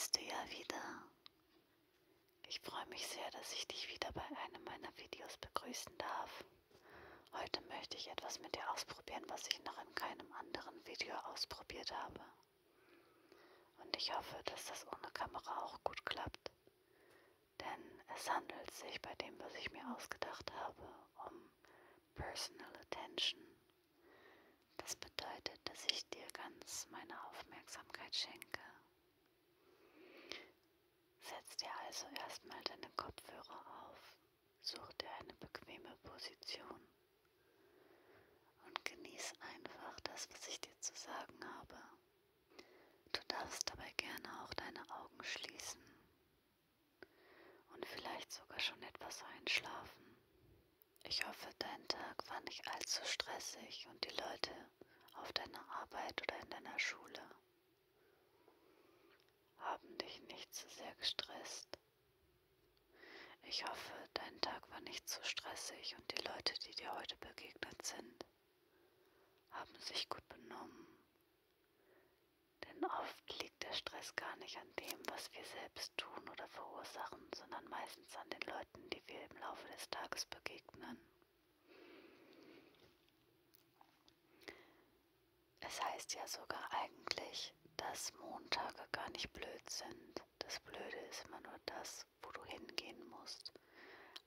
bist du ja wieder. Ich freue mich sehr, dass ich dich wieder bei einem meiner Videos begrüßen darf. Heute möchte ich etwas mit dir ausprobieren, was ich noch in keinem anderen Video ausprobiert habe. Und ich hoffe, dass das ohne Kamera auch gut klappt. Denn es handelt sich bei dem, was ich mir ausgedacht habe, um Personal Attention. Das bedeutet, dass ich dir ganz meine Aufmerksamkeit schenke. Setz dir also erstmal deine Kopfhörer auf, such dir eine bequeme Position und genieß einfach das, was ich dir zu sagen habe. Du darfst dabei gerne auch deine Augen schließen und vielleicht sogar schon etwas einschlafen. Ich hoffe, dein Tag war nicht allzu stressig und die Leute auf deiner Arbeit oder in deiner Schule haben dich nicht zu sehr gestresst. Ich hoffe, dein Tag war nicht zu stressig und die Leute, die dir heute begegnet sind, haben sich gut benommen. Denn oft liegt der Stress gar nicht an dem, was wir selbst tun oder verursachen, sondern meistens an den Leuten, die wir im Laufe des Tages begegnen. Es heißt ja sogar eigentlich, dass Montage gar nicht blöd sind. Das Blöde ist immer nur das, wo du hingehen musst.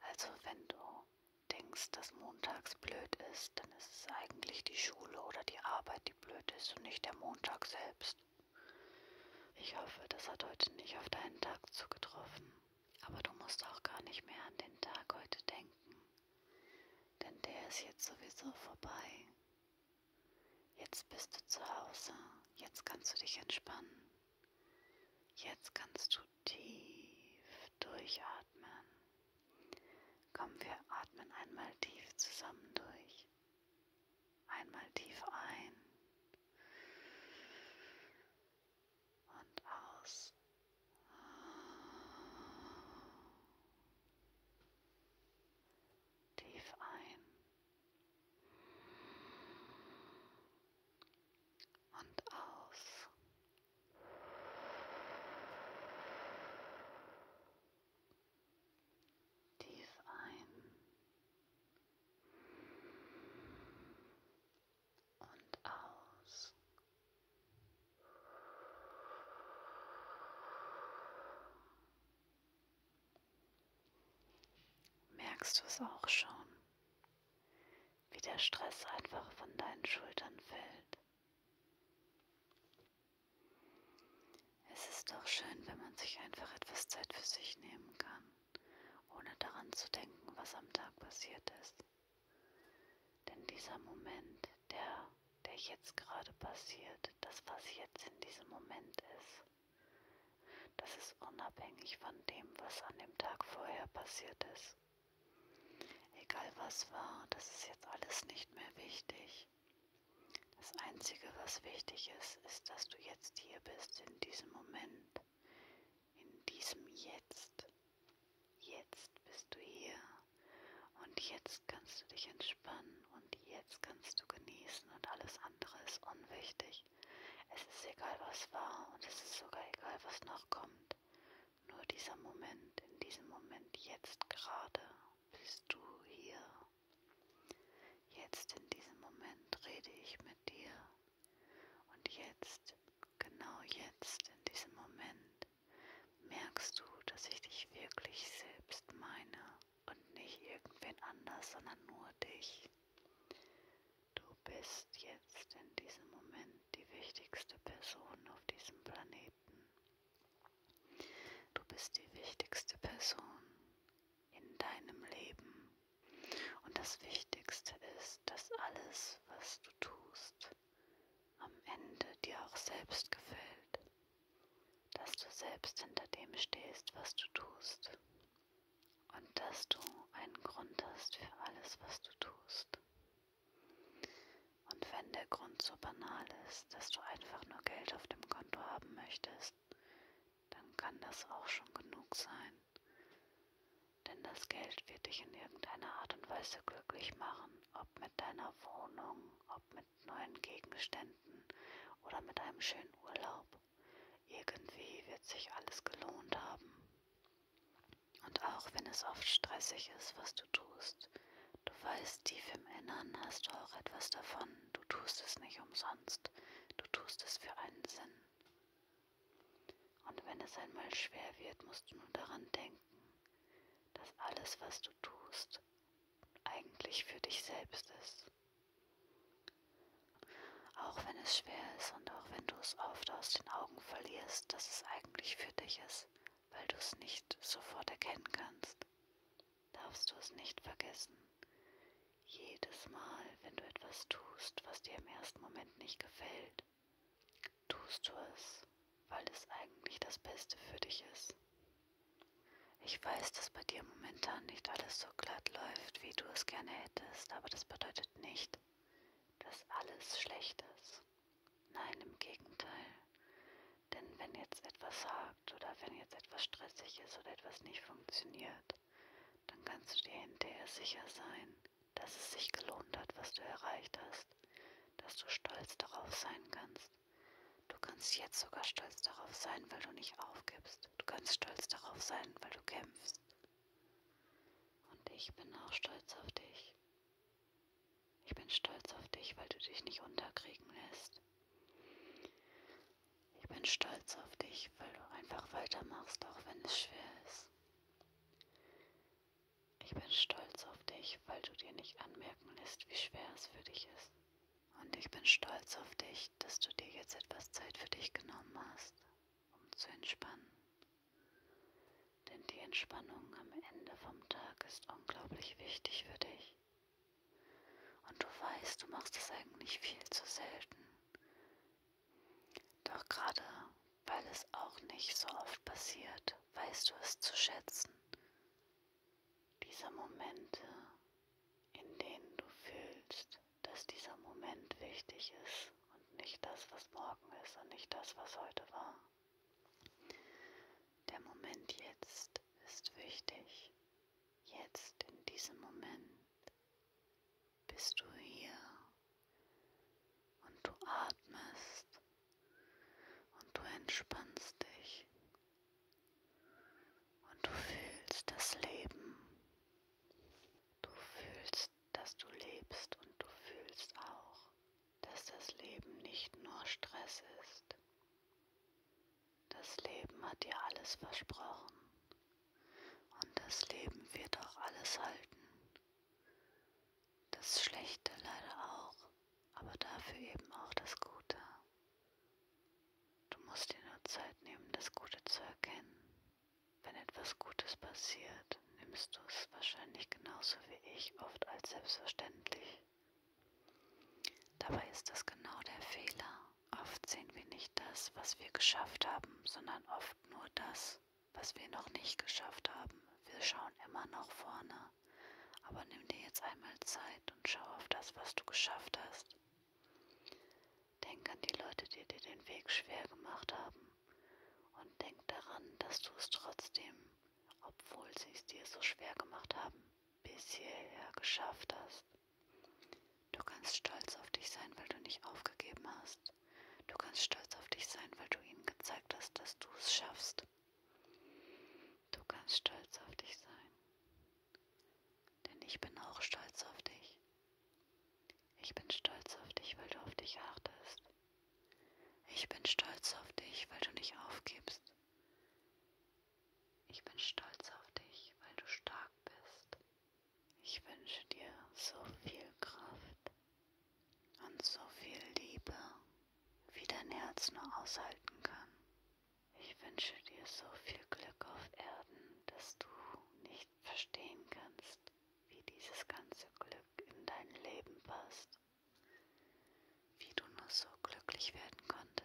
Also wenn du denkst, dass montags blöd ist, dann ist es eigentlich die Schule oder die Arbeit, die blöd ist und nicht der Montag selbst. Ich hoffe, das hat heute nicht auf deinen Tag zugetroffen. Aber du musst auch gar nicht mehr an den Tag heute denken. Denn der ist jetzt sowieso vorbei. Jetzt bist du zu Hause. Jetzt kannst du dich entspannen. Jetzt kannst du tief durchatmen. Komm, wir atmen einmal tief zusammen durch. Einmal tief ein und aus. Tief ein und aus. Tief ein und aus. Merkst du es auch schon, wie der Stress einfach von deinen Schultern fällt? Es ist doch schön, wenn man sich einfach etwas Zeit für sich nehmen kann, ohne daran zu denken, was am Tag passiert ist. Denn dieser Moment, der, der jetzt gerade passiert, das, was jetzt in diesem Moment ist, das ist unabhängig von dem, was an dem Tag vorher passiert ist. Egal was war, das ist jetzt alles nicht mehr wichtig. Das Einzige, was wichtig ist, ist, dass du jetzt hier bist, in diesem Moment, in diesem Jetzt. Jetzt bist du hier und jetzt kannst du dich entspannen und jetzt kannst du genießen und alles andere ist unwichtig. Es ist egal, was war und es ist sogar egal, was noch kommt. Nur dieser Moment, in diesem Moment, jetzt gerade, bist du hier. Jetzt in diesem Moment rede ich mit dir. Und jetzt, genau jetzt, in diesem Moment, merkst du, dass ich dich wirklich selbst meine und nicht irgendwen anders, sondern nur dich. Du bist jetzt in diesem Moment die wichtigste Person auf diesem Planeten. Du bist die wichtigste Person in deinem Leben. Und das Wichtigste ist, dass alles, was du tust, am Ende dir auch selbst gefällt. Dass du selbst hinter dem stehst, was du tust. Und dass du einen Grund hast für alles, was du tust. Und wenn der Grund so banal ist, dass du einfach nur Geld auf dem Konto haben möchtest, dann kann das auch schon das Geld wird dich in irgendeiner Art und Weise glücklich machen, ob mit deiner Wohnung, ob mit neuen Gegenständen oder mit einem schönen Urlaub. irgendwie wird sich alles gelohnt haben. Und auch wenn es oft stressig ist, was du tust, du weißt, tief im Innern hast du auch etwas davon. Du tust es nicht umsonst, du tust es für einen Sinn. Und wenn es einmal schwer wird, musst du nur daran denken, alles, was du tust, eigentlich für dich selbst ist. Auch wenn es schwer ist und auch wenn du es oft aus den Augen verlierst, dass es eigentlich für dich ist, weil du es nicht sofort erkennen kannst, darfst du es nicht vergessen. Jedes Mal, wenn du etwas tust, was dir im ersten Moment nicht gefällt, tust du es, weil es eigentlich das Beste für dich ist. Ich weiß, dass bei dir momentan nicht alles so glatt läuft, wie du es gerne hättest, aber das bedeutet nicht, dass alles schlecht ist. Nein, im Gegenteil. Denn wenn jetzt etwas hakt oder wenn jetzt etwas stressig ist oder etwas nicht funktioniert, dann kannst du dir hinterher sicher sein, dass es sich gelohnt hat, was du erreicht hast, dass du stolz darauf sein kannst. Du kannst jetzt sogar stolz darauf sein, weil du nicht aufgibst. Du kannst stolz darauf sein, weil du ich bin auch stolz auf dich. Ich bin stolz auf dich, weil du dich nicht unterkriegen lässt. Ich bin stolz auf dich, weil du einfach weitermachst, auch wenn es schwer ist. Ich bin stolz auf dich, weil du dir nicht anmerken lässt, wie schwer es für dich ist. Und ich bin stolz auf dich, dass du dir jetzt etwas Zeit für dich genommen hast, um zu entspannen. Denn die Entspannung am Ende vom Tag ist unglaublich wichtig für dich. Und du weißt, du machst es eigentlich viel zu selten. Doch gerade weil es auch nicht so oft passiert, weißt du es zu schätzen. Diese Momente, in denen du fühlst, dass dieser Moment wichtig ist und nicht das, was morgen ist und nicht das, was heute war. Der Moment jetzt ist wichtig. Jetzt in diesem Moment bist du hier und du atmest und du entspannst dich und du fühlst das Leben. Du fühlst, dass du lebst und du fühlst auch, dass das Leben nicht nur Stress ist. Das Leben hat dir alles versprochen und das Leben wird auch alles halten. Das Schlechte leider auch, aber dafür eben auch das Gute. Du musst dir nur Zeit nehmen, das Gute zu erkennen. Wenn etwas Gutes passiert, nimmst du es wahrscheinlich genauso wie ich oft als selbstverständlich. Dabei ist das genau der Fehler. Oft sehen wir nicht das, was wir geschafft haben, sondern oft nur das, was wir noch nicht geschafft haben. Wir schauen immer noch vorne. Aber nimm dir jetzt einmal Zeit und schau auf das, was du geschafft hast. Denk an die Leute, die dir den Weg schwer gemacht haben. Und denk daran, dass du es trotzdem, obwohl sie es dir so schwer gemacht haben, bis hierher geschafft hast. Du kannst stolz auf dich sein, weil du nicht aufgegeben hast. Du kannst stolz auf dich sein, weil du ihnen gezeigt hast, dass du es schaffst. Du kannst stolz auf dich sein. Denn ich bin auch stolz auf dich. Ich bin stolz auf dich, weil du auf dich achtest. Ich bin stolz auf dich, weil du nicht aufgibst. Ich bin stolz auf dich, weil du stark bist. Ich wünsche dir so viel Kraft und so viel Liebe, wie dein Herz nur aushalten kann. Ich wünsche dir so viel Glück auf Erden, dass du nicht verstehen kannst, wie dieses ganze Glück in dein Leben passt. Wie du nur so glücklich werden konntest,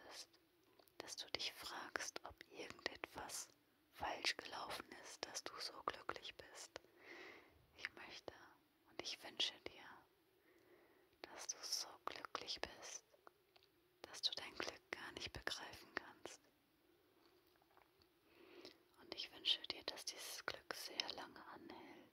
dass du dich fragst, ob irgendetwas falsch gelaufen ist, dass du so glücklich bist. Ich möchte und ich wünsche dir, dass du so glücklich bist, dass du dein Glück gar nicht begreifen kannst. Und ich wünsche dir, dass dieses Glück sehr lange anhält,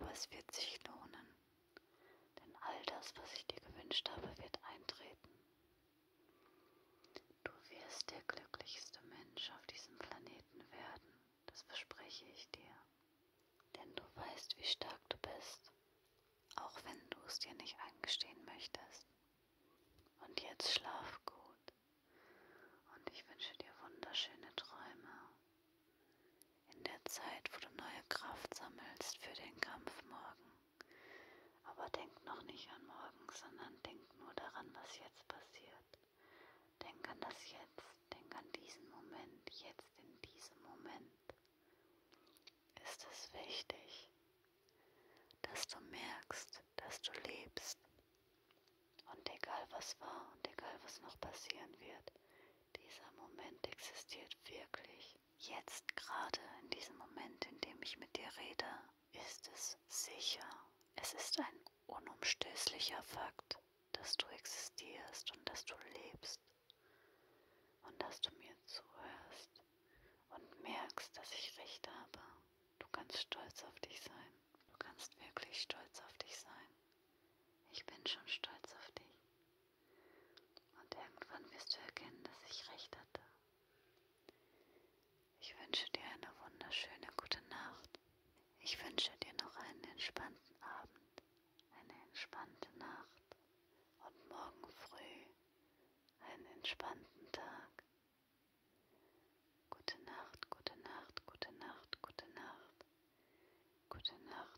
aber es wird sich lohnen. Denn all das, was ich dir gewünscht habe, wird eintreten. Du wirst der glücklichste Mensch auf diesem Planeten werden, das verspreche ich dir. Denn du weißt, wie stark du bist, auch wenn du es dir nicht eingestehen möchtest. Und jetzt schlaf gut und ich wünsche dir wunderschöne Träume. In der Zeit, wo du neue Kraft sammelst für den Kampf morgen. Aber denk noch nicht an morgen, sondern denk nur daran, was jetzt passiert. Denk an das Jetzt, denk an diesen Moment, jetzt in diesem Moment. Ist es wichtig, dass du merkst, dass du lebst. Und egal was war und egal was noch passieren wird, dieser Moment existiert wirklich. Jetzt gerade in diesem Moment, in dem ich mit dir rede, ist es sicher. Es ist ein unumstößlicher Fakt, dass du existierst und dass du lebst und dass du mir zuhörst und merkst, dass ich recht habe. Du kannst stolz auf dich sein. Du kannst wirklich stolz auf dich sein. Ich bin schon stolz auf dich. Und irgendwann wirst du erkennen, dass ich recht hatte. Ich wünsche dir eine wunderschöne gute Nacht. Ich wünsche dir noch einen entspannten Abend, eine entspannte Nacht und morgen früh einen entspannten gute Nacht.